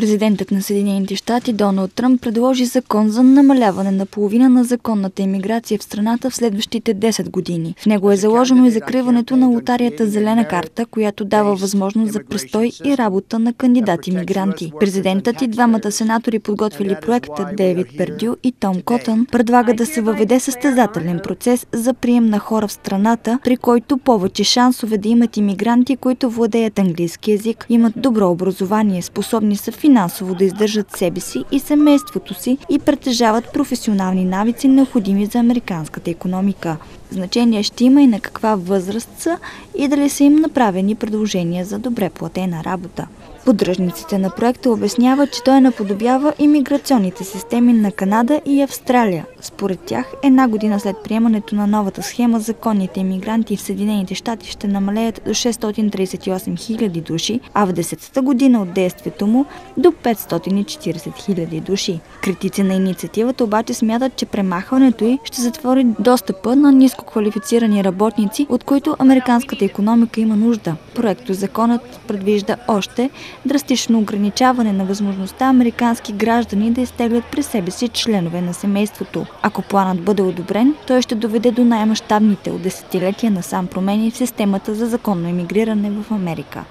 Президентът на Съединените щати Доналд Тръмп предложи закон за намаляване на половина на законната иммиграция в страната в следващите 10 години. В него е заложено и закриването на лотарията Зелена карта, която дава възможност за престой и работа на кандидати-мигранти. Президентът и двамата сенатори подготвили проекта Дейвид Пердю и Том Котън предлага да се въведе състезателен процес за прием на хора в страната, при който повече шансове да имат иммигранти, които владеят английски язик, имат добро образование, способни са финансово да издържат себе си и семейството си и притежават професионални навици, необходими за американската економика. Значение ще има и на каква възраст са и дали са им направени предложения за добре платена работа. Поддръжниците на проекта обясняват, че той наподобява имиграционните системи на Канада и Австралия. Според тях, една година след приемането на новата схема, законните иммигранти в Съединените щати ще намалеят до 638 000 души, а в 10-та година от действието му до 540 000 души. Критици на инициативата обаче смятат, че премахването й ще затвори достъпа на ниско квалифицирани работници, от които американската економика има нужда. Проекто законът предвижда още драстично ограничаване на възможността американски граждани да изтеглят при себе си членове на семейството. Ако планът бъде одобрен, той ще доведе до най-мащабните от десетилетия насам промени в системата за законно емигриране в Америка.